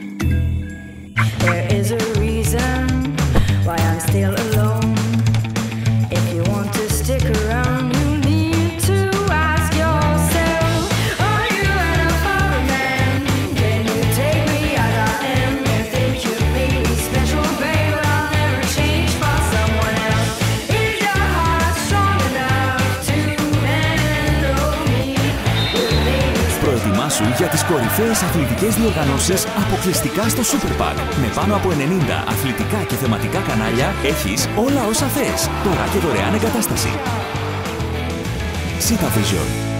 There is a reason why I'm still alive. Για τις κορυφαίες αθλητικές διοργανώσεις αποκλειστικά στο Super Pack. Με πάνω από 90 αθλητικά και θεματικά κανάλια έχεις όλα όσα θες. Τώρα και δωρεάν εγκατάσταση. Cita Vision.